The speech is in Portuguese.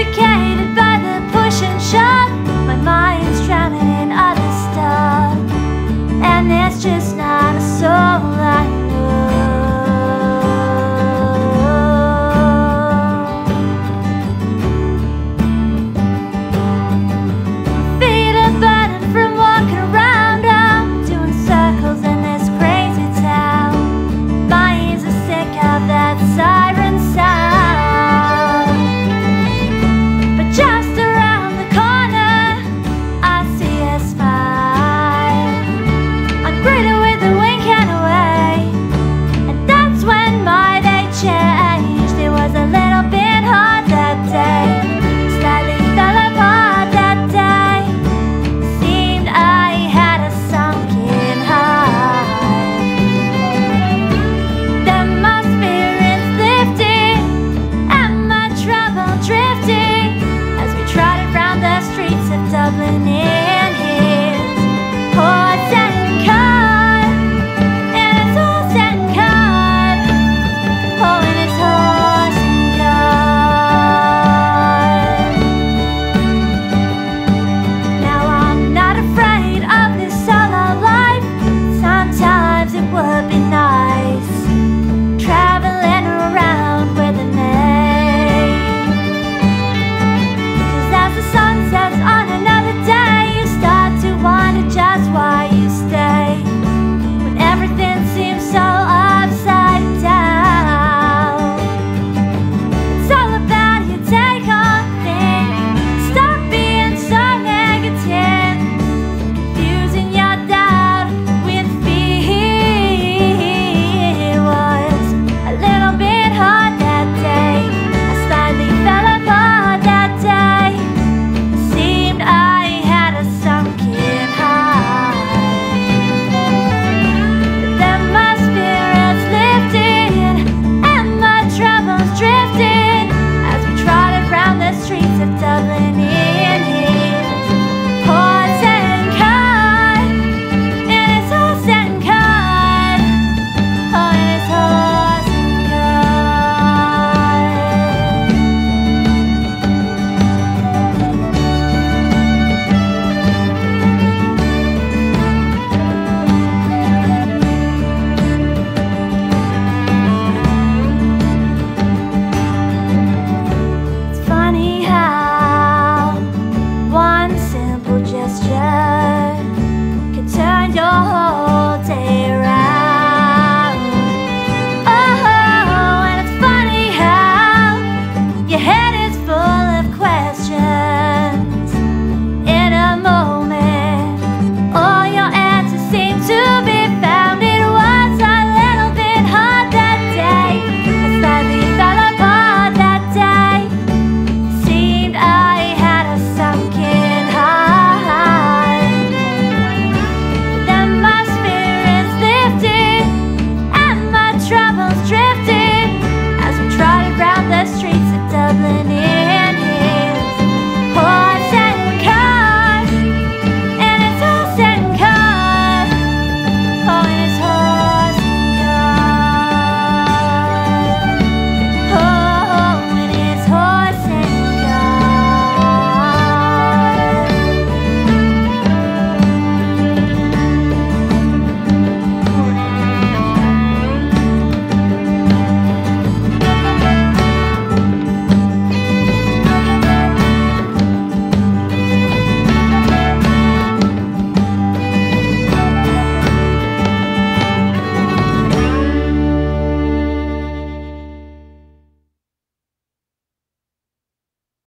fiquei